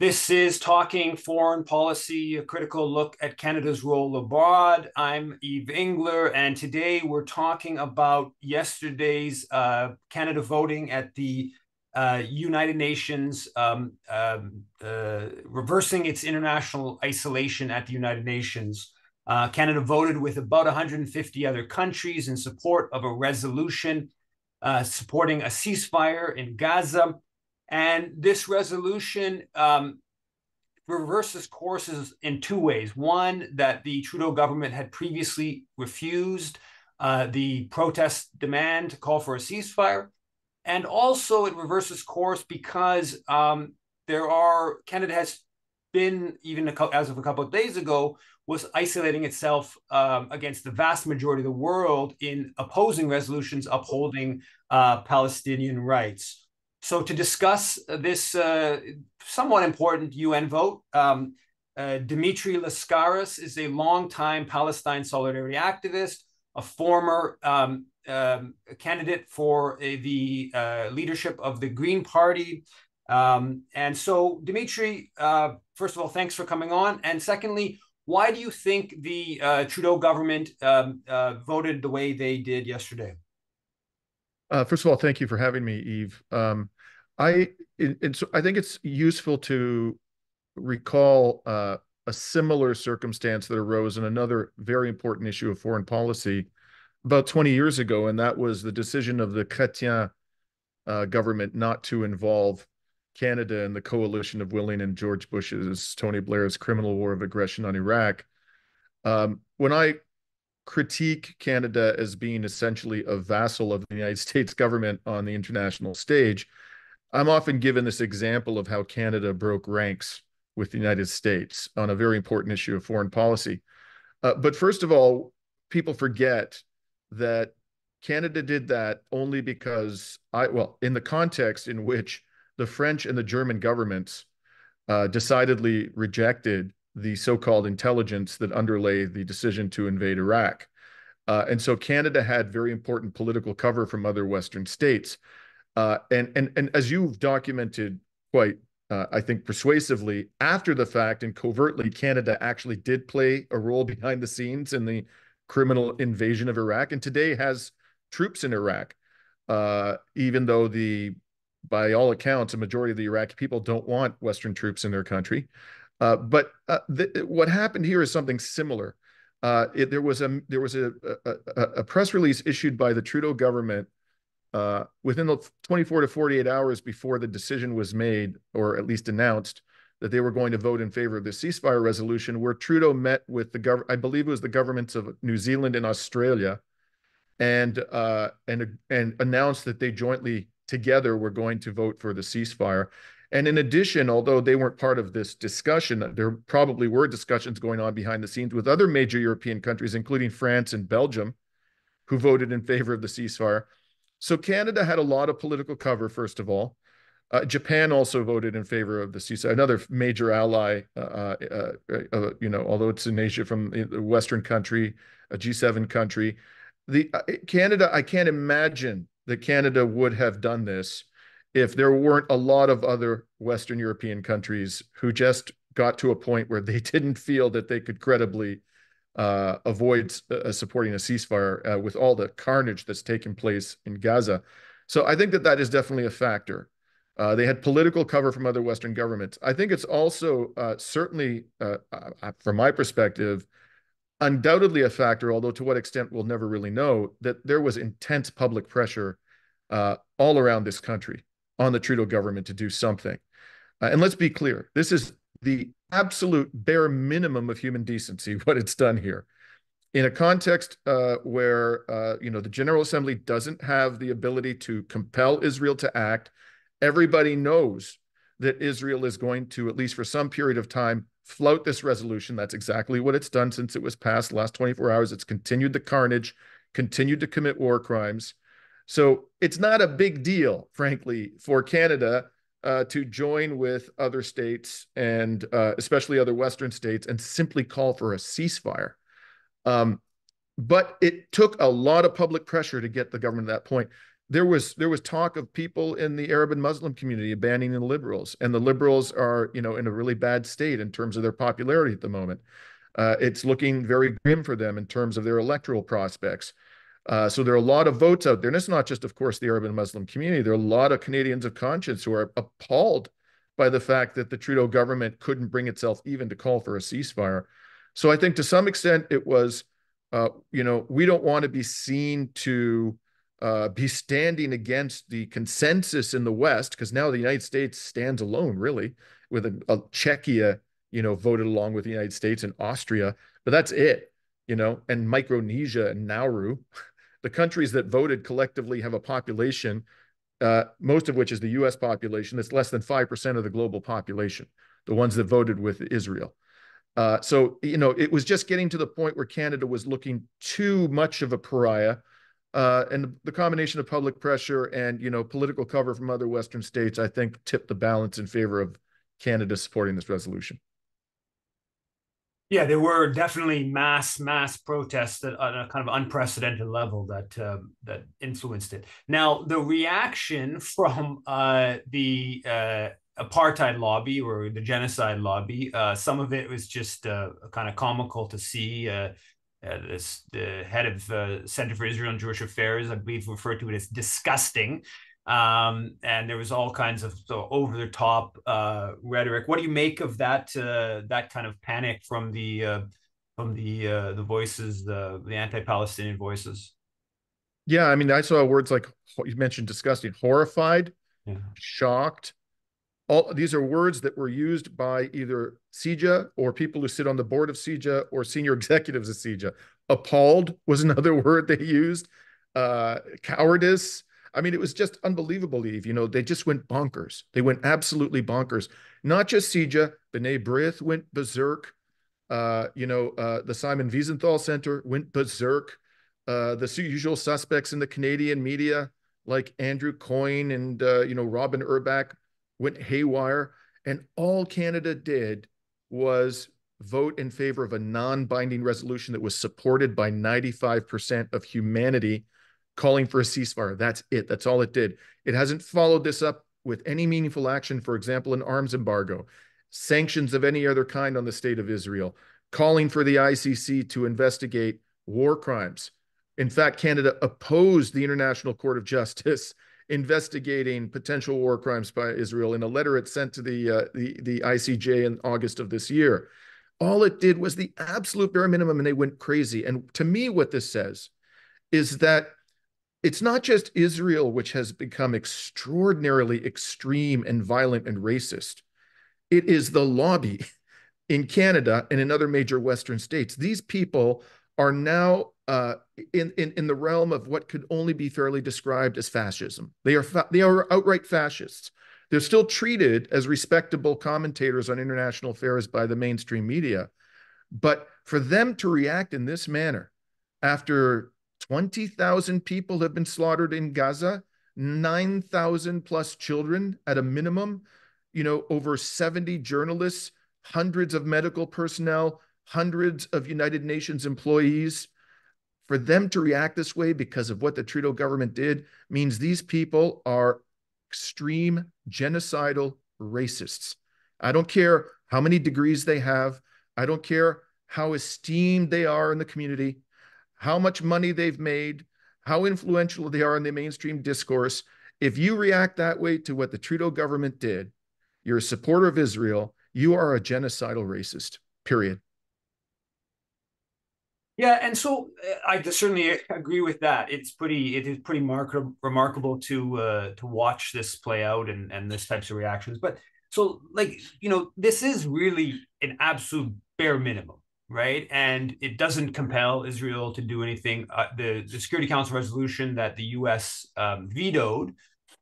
This is Talking Foreign Policy, a critical look at Canada's role abroad. I'm Yves Engler, and today we're talking about yesterday's uh, Canada voting at the uh, United Nations, um, um, uh, reversing its international isolation at the United Nations. Uh, Canada voted with about 150 other countries in support of a resolution uh, supporting a ceasefire in Gaza. And this resolution um, reverses courses in two ways. One, that the Trudeau government had previously refused uh, the protest demand to call for a ceasefire. And also, it reverses course because um, there are, Canada has been, even a, as of a couple of days ago, was isolating itself um, against the vast majority of the world in opposing resolutions upholding uh, Palestinian rights. So, to discuss this uh, somewhat important UN vote, um, uh, Dimitri Lascaris is a longtime Palestine solidarity activist, a former um, um, candidate for a, the uh, leadership of the Green Party. Um, and so, Dimitri, uh, first of all, thanks for coming on. And secondly, why do you think the uh, Trudeau government um, uh, voted the way they did yesterday? Uh, first of all, thank you for having me, Yves. Um, I it, I think it's useful to recall uh, a similar circumstance that arose in another very important issue of foreign policy about 20 years ago, and that was the decision of the Chrétien uh, government not to involve Canada in the coalition of Willing and George Bush's Tony Blair's criminal war of aggression on Iraq. Um, when I critique Canada as being essentially a vassal of the United States government on the international stage, I'm often given this example of how Canada broke ranks with the United States on a very important issue of foreign policy. Uh, but first of all, people forget that Canada did that only because I, well, in the context in which the French and the German governments uh, decidedly rejected the so-called intelligence that underlay the decision to invade Iraq. Uh, and so Canada had very important political cover from other Western states. Uh, and, and, and as you've documented quite, uh, I think, persuasively, after the fact and covertly, Canada actually did play a role behind the scenes in the criminal invasion of Iraq and today has troops in Iraq, uh, even though the by all accounts, a majority of the Iraqi people don't want Western troops in their country. Uh, but uh, what happened here is something similar. Uh, it, there was a there was a, a, a, press release issued by the Trudeau government uh, within the 24 to 48 hours before the decision was made, or at least announced, that they were going to vote in favor of the ceasefire resolution, where Trudeau met with the government. I believe it was the governments of New Zealand and Australia, and uh, and and announced that they jointly together were going to vote for the ceasefire. And in addition, although they weren't part of this discussion, there probably were discussions going on behind the scenes with other major European countries, including France and Belgium, who voted in favor of the ceasefire. So Canada had a lot of political cover, first of all. Uh, Japan also voted in favor of the ceasefire, another major ally, uh, uh, uh, uh you know, although it's in Asia from a Western country, a G7 country. The uh, Canada, I can't imagine that Canada would have done this if there weren't a lot of other Western European countries who just got to a point where they didn't feel that they could credibly uh, avoid uh, supporting a ceasefire uh, with all the carnage that's taken place in Gaza. So I think that that is definitely a factor. Uh, they had political cover from other Western governments. I think it's also uh, certainly, uh, from my perspective, undoubtedly a factor, although to what extent we'll never really know, that there was intense public pressure all around this country on the Trudeau government to do something. Uh, and let's be clear, this is the absolute bare minimum of human decency, what it's done here. In a context uh, where uh, you know the General Assembly doesn't have the ability to compel Israel to act, everybody knows that Israel is going to, at least for some period of time, float this resolution. That's exactly what it's done since it was passed last 24 hours. It's continued the carnage, continued to commit war crimes. So it's not a big deal, frankly, for Canada uh, to join with other states and uh, especially other Western states and simply call for a ceasefire. Um, but it took a lot of public pressure to get the government to that point. there was there was talk of people in the Arab and Muslim community abandoning the liberals, and the liberals are you know in a really bad state in terms of their popularity at the moment. Uh, it's looking very grim for them in terms of their electoral prospects. Uh, so there are a lot of votes out there, and it's not just, of course, the Arab and Muslim community. There are a lot of Canadians of conscience who are appalled by the fact that the Trudeau government couldn't bring itself even to call for a ceasefire. So I think to some extent it was, uh, you know, we don't want to be seen to uh, be standing against the consensus in the West, because now the United States stands alone, really, with a, a Czechia, you know, voted along with the United States and Austria, but that's it, you know, and Micronesia and Nauru, the countries that voted collectively have a population, uh, most of which is the U.S. population, that's less than five percent of the global population. The ones that voted with Israel. Uh, so you know, it was just getting to the point where Canada was looking too much of a pariah uh, and the combination of public pressure and you know political cover from other Western states, I think, tipped the balance in favor of Canada supporting this resolution. Yeah, there were definitely mass mass protests at a kind of unprecedented level that uh, that influenced it. Now, the reaction from uh, the uh, apartheid lobby or the genocide lobby, uh, some of it was just uh, kind of comical to see. Uh, uh, this the head of Center for Israel and Jewish Affairs, I believe, referred to it as disgusting. Um, and there was all kinds of so over the top uh, rhetoric. What do you make of that uh, that kind of panic from the uh, from the uh, the voices, the the anti-Palestinian voices? Yeah, I mean, I saw words like you mentioned, disgusting, horrified, yeah. shocked, all these are words that were used by either CIJA or people who sit on the board of CIJA or senior executives of CIJA. Appalled was another word they used. Uh, cowardice. I mean, it was just unbelievable, Yves. You know, they just went bonkers. They went absolutely bonkers. Not just CIJA, B'nai B'rith went berserk. Uh, you know, uh, the Simon Wiesenthal Center went berserk. Uh, the usual suspects in the Canadian media, like Andrew Coyne and, uh, you know, Robyn Urback, went haywire. And all Canada did was vote in favor of a non binding resolution that was supported by 95% of humanity calling for a ceasefire. That's it. That's all it did. It hasn't followed this up with any meaningful action, for example, an arms embargo, sanctions of any other kind on the state of Israel, calling for the ICC to investigate war crimes. In fact, Canada opposed the International Court of Justice investigating potential war crimes by Israel in a letter it sent to the, uh, the, the ICJ in August of this year. All it did was the absolute bare minimum, and they went crazy. And to me, what this says is that it's not just Israel which has become extraordinarily extreme and violent and racist. It is the lobby in Canada and in other major Western states. These people are now uh, in, in, in the realm of what could only be fairly described as fascism. They are, fa- they are outright fascists. They're still treated as respectable commentators on international affairs by the mainstream media. But for them to react in this manner after 20,000 people have been slaughtered in Gaza, 9,000 plus children at a minimum, you know, over 70 journalists, hundreds of medical personnel, hundreds of United Nations employees, for them to react this way because of what the Trudeau government did means these people are extreme genocidal racists. I don't care how many degrees they have. I don't care how esteemed they are in the community, how much money they've made, how influential they are in the mainstream discourse. If you react that way to what the Trudeau government did, you're a supporter of Israel, you are a genocidal racist, period. Yeah, and so uh, I certainly agree with that. It's pretty it is pretty mar- remarkable to uh, to watch this play out and and this types of reactions. But so like you know this is really an absolute bare minimum, right? And it doesn't compel Israel to do anything. Uh, the the Security Council resolution that the U.S. Um, vetoed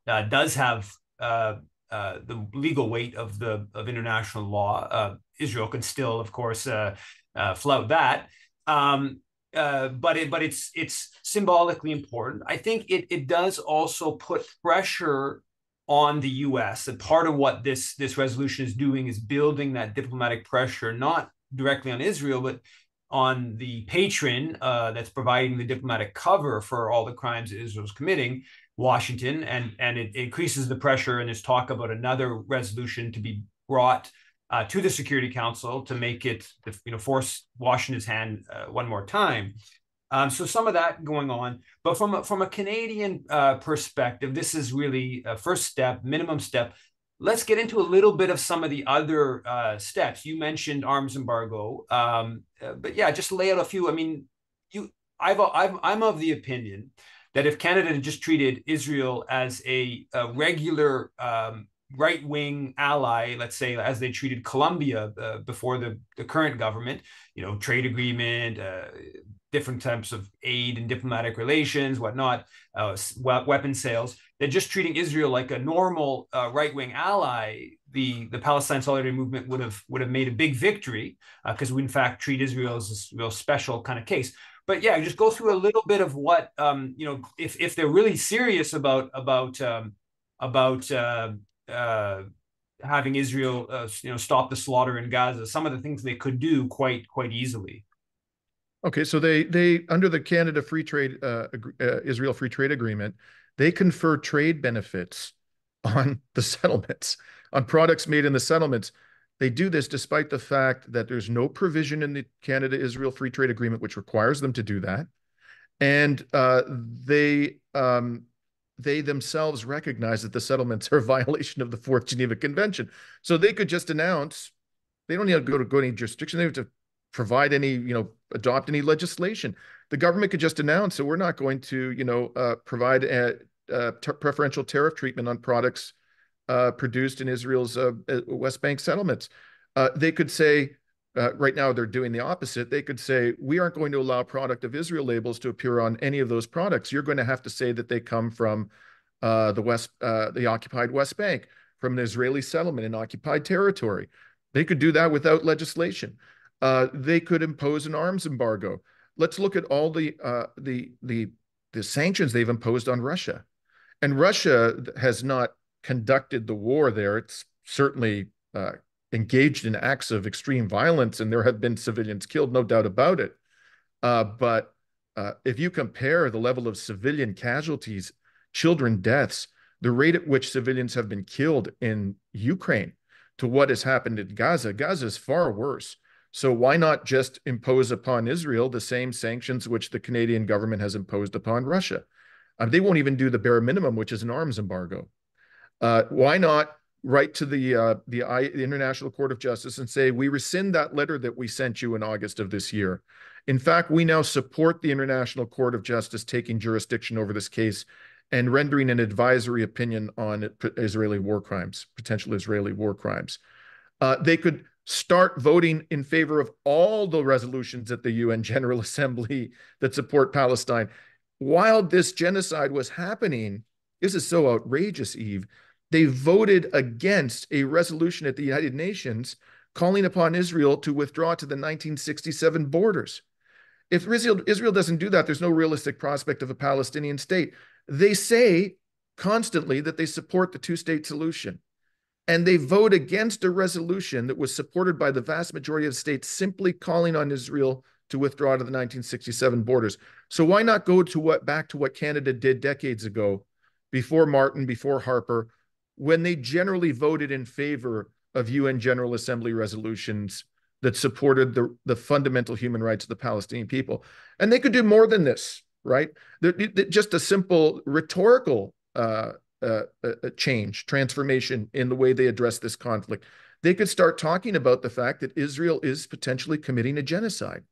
uh, does have. Uh, uh, the legal weight of the of international law. Israel can still, of course, flout that. Um, uh, but it but it's it's symbolically important. I think it it does also put pressure on the U.S. and part of what this this resolution is doing is building that diplomatic pressure, not directly on Israel, but on the patron uh, that's providing the diplomatic cover for all the crimes that Israel's committing Washington, and and it increases the pressure. And there's talk about another resolution to be brought uh, to the Security Council to make it, you know, force Washington's hand uh, one more time. Um, so some of that going on, but from a, from a Canadian uh, perspective, this is really a first step, minimum step. Let's get into a little bit of some of the other uh, steps. You mentioned arms embargo, um, but yeah, just lay out a few. I mean, you, I've, I've I'm of the opinion that if Canada had just treated Israel as a, a regular um, right wing ally, let's say, as they treated Colombia uh, before the, the current government, you know, trade agreement, uh, different types of aid and diplomatic relations, whatnot, uh, weapon sales. They're just treating Israel like a normal uh, right-wing ally. The the Palestine Solidarity Movement would have would have made a big victory because uh, we in fact treat Israel as a real special kind of case. But yeah, just go through a little bit of what um, you know if if they're really serious about about um, about uh, uh, having Israel uh, you know stop the slaughter in Gaza, some of the things they could do quite quite easily. Okay, so they they under the Canada Free Trade uh, uh, Israel Free Trade Agreement, they confer trade benefits on the settlements on products made in the settlements. They do this despite the fact that there's no provision in the Canada Israel Free Trade Agreement which requires them to do that, and uh, they um, they themselves recognize that the settlements are a violation of the Fourth Geneva Convention. So they could just announce they don't need to go to go to any jurisdiction. They have to provide any, you know, adopt any legislation. The government could just announce that we're not going to, you know, uh, provide a, a preferential tariff treatment on products uh, produced in Israel's uh, uh West Bank settlements. Uh, they could say, uh, right now they're doing the opposite. They could say, we aren't going to allow product of Israel labels to appear on any of those products. You're going to have to say that they come from the West, the occupied West Bank, from an Israeli settlement in occupied territory. They could do that without legislation. Uh, they could impose an arms embargo. Let's look at all the uh, the the the sanctions they've imposed on Russia, and Russia has not conducted the war there. It's certainly uh, engaged in acts of extreme violence, and there have been civilians killed, no doubt about it. Uh, but uh, if you compare the level of civilian casualties, children deaths, the rate at which civilians have been killed in Ukraine to what has happened in Gaza, Gaza is far worse. So why not just impose upon Israel the same sanctions which the Canadian government has imposed upon Russia? Uh, they won't even do the bare minimum, which is an arms embargo. Uh, why not write to the uh, the, I, the International Court of Justice and say we rescind that letter that we sent you in August of this year? In fact, we now support the International Court of Justice taking jurisdiction over this case and rendering an advisory opinion on Israeli war crimes, potential Israeli war crimes. Uh, they could start voting in favor of all the resolutions at the UN General Assembly that support Palestine. While this genocide was happening, this is so outrageous, Yves. They voted against a resolution at the United Nations calling upon Israel to withdraw to the 1967 borders. If Israel, doesn't do that, there's no realistic prospect of a Palestinian state. They say constantly that they support the two state solution and they vote against a resolution that was supported by the vast majority of states simply calling on Israel to withdraw to the 1967 borders. So why not go to what back to what Canada did decades ago, before Martin, before Harper, when they generally voted in favor of UN General Assembly resolutions that supported the, the fundamental human rights of the Palestinian people. And they could do more than this, right? They're, they're just a simple rhetorical uh, uh, a change, transformation in the way they address this conflict. They could start talking about the fact that Israel is potentially committing a genocide,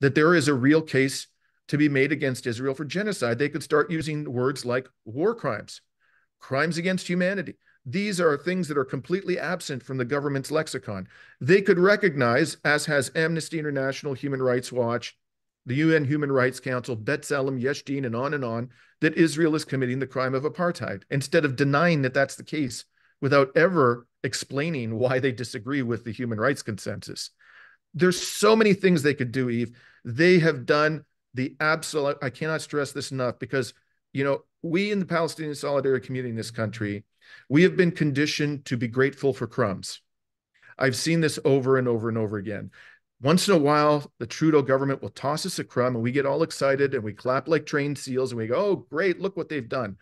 that there is a real case to be made against Israel for genocide. They could start using words like war crimes, crimes against humanity. These are things that are completely absent from the government's lexicon. They could recognize, as has Amnesty International, Human Rights Watch, the UN Human Rights Council, B'Tselem, Yesh Din, and on and on, that Israel is committing the crime of apartheid, instead of denying that that's the case without ever explaining why they disagree with the human rights consensus. There's so many things they could do, Yves. They have done the absolute, I cannot stress this enough because, you know, we in the Palestinian solidarity community in this country, we have been conditioned to be grateful for crumbs. I've seen this over and over and over again. Once in a while, the Trudeau government will toss us a crumb and we get all excited and we clap like trained seals and we go, oh, great, look what they've done.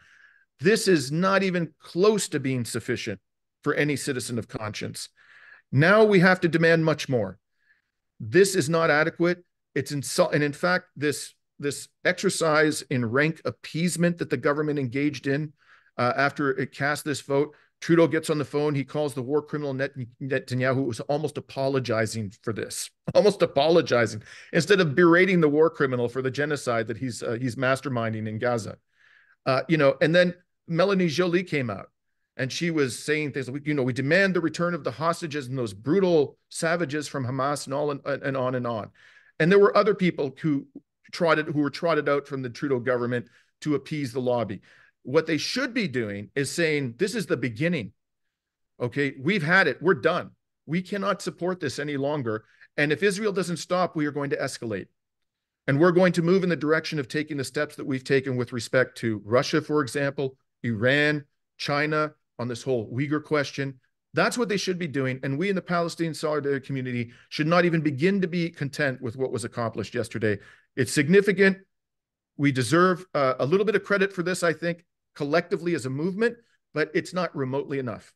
This is not even close to being sufficient for any citizen of conscience. Now we have to demand much more. This is not adequate. It's insult, and in fact, this this exercise in rank appeasement that the government engaged in uh, after it cast this vote. Trudeau gets on the phone. He calls the war criminal Net- Netanyahu, who was almost apologizing for this, almost apologizing instead of berating the war criminal for the genocide that he's uh, he's masterminding in Gaza. Uh, you know, and then Mélanie Joly came out and she was saying things like, you know, we demand the return of the hostages and those brutal savages from Hamas and all and, and on and on. And there were other people who trotted who were trotted out from the Trudeau government to appease the lobby. What they should be doing is saying, this is the beginning. Okay, we've had it. We're done. We cannot support this any longer. And if Israel doesn't stop, we are going to escalate. And we're going to move in the direction of taking the steps that we've taken with respect to Russia, for example, Iran, China, on this whole Uyghur question. That's what they should be doing. And we in the Palestinian solidarity community should not even begin to be content with what was accomplished yesterday. It's significant. We deserve uh, a little bit of credit for this, I think, collectively as a movement, but it's not remotely enough.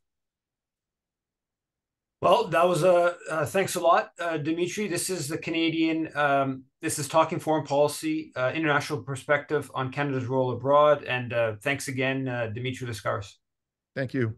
Well, that was a uh, uh, thanks a lot, uh, Dimitri. This is the Canadian. Um, this is talking foreign policy, uh, international perspective on Canada's role abroad, and uh, thanks again, uh, Dimitri Lascaris. Thank you.